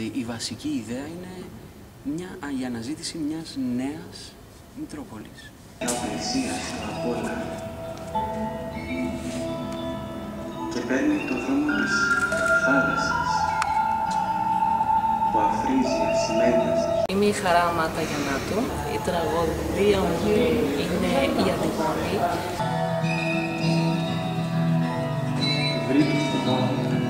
Δηλαδή η βασική ιδέα είναι μια, η αναζήτηση μιας νέας Μητρόπολης. Απελσία απ' όλα και παίρνει το δρόμο της θάλασσας που αφρίζει ασημέντα Είμαι η Χαρά Μάτα Γιαννάτου. Η τραγωδία μου είναι η Αντιγόνη. βρήκε στο δρόμο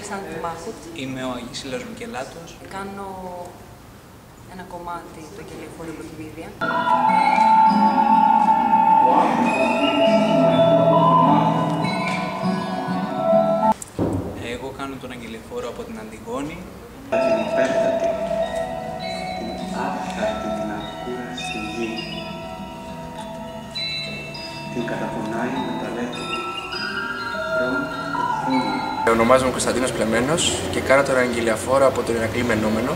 Είμαι η Μελισάντη Μάχουτ. Είμαι ο Αγίσιλας Μικελάτος. Κάνω ένα κομμάτι το κελιοφόρο Λοκυβίδια. ο άνθρωπος πήγε στον λαϊκό Εγώ κάνω τον Αγγελιφόρο από την Αντιγόνη. την υπέρτατη, την άφθαρτη, την ακούραστη γη. Την καταπονάει με τα Ονομάζομαι Κωνσταντίνος Πλεμένος και κάνω τον αγγελιαφόρο από τον Ηρακλή Μενόμενο.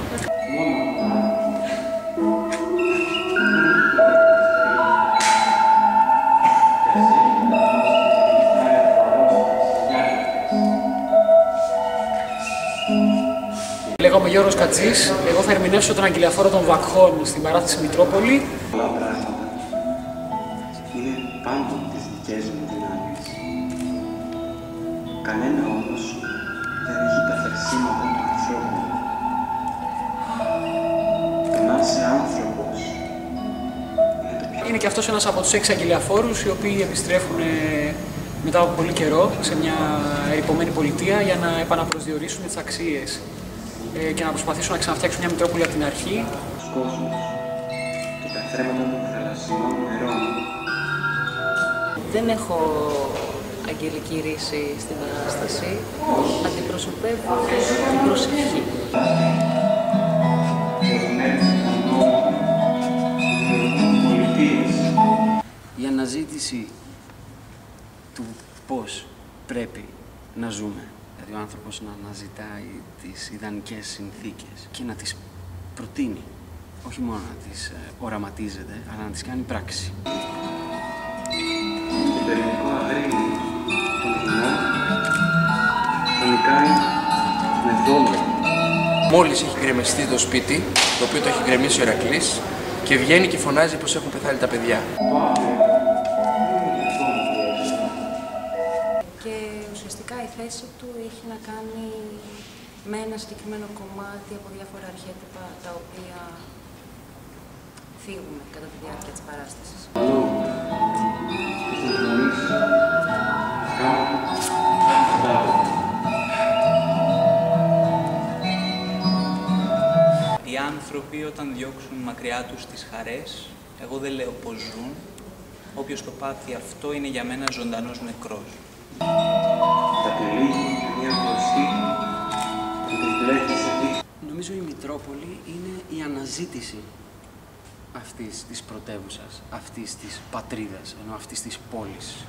Λέγομαι Γιώργος Κατσής, εγώ θα ερμηνεύσω τον αγγελιαφόρο των Βακχών στην παράθεση Μητρόπολη. Πολλά πράγματα είναι πάνω από τις δικές μου δυνάμεις. Κανένα όμως δεν έχει τα φερσίματα του ανθρώπου. Το να είσαι άνθρωπος είναι το πιο Είναι και αυτός ένας από τους έξι αγγελιαφόρους οι οποίοι επιστρέφουν ε, μετά από πολύ καιρό σε μια ερυπωμένη πολιτεία για να επαναπροσδιορίσουν τις αξίες ε, και να προσπαθήσουν να ξαναφτιάξουν μια Μητρόπολη από την αρχή. κόσμος και τα θρέματα των θαλασσινών νερών. Δεν έχω αγγελική ρίση στην παράσταση. Αντιπροσωπεύω την προσευχή. Πολιτείες. Η αναζήτηση του πώς πρέπει να ζούμε. Δηλαδή ο άνθρωπος να αναζητάει τις ιδανικές συνθήκες και να τις προτείνει. Όχι μόνο να τις ε, οραματίζεται, αλλά να τις κάνει πράξη. Μόλις έχει γκρεμιστεί το σπίτι, το οποίο το έχει γκρεμίσει ο Ηρακλής, και βγαίνει και φωνάζει πως έχουν πεθάνει τα παιδιά. Το άγριο δεν είναι αυτό που χρειάζεται. Και ουσιαστικά η θέση του έχει να κάνει με ένα συγκεκριμένο κομμάτι από διάφορα αρχέτυπα τα οποία θίγουμε κατά τη διάρκεια της παράστασης. Άνθρωποι όταν διώξουν μακριά τους τις χαρές, εγώ δεν λέω πως ζουν. Όποιος το πάθει αυτό είναι για μένα ζωντανός νεκρός. Τα τυλίγει με μια κλωστή που την πλέχει σε δίχτυ. Νομίζω η Μητρόπολη είναι η αναζήτηση αυτής της πρωτεύουσας, αυτής της πατρίδας, ενώ αυτής της πόλης.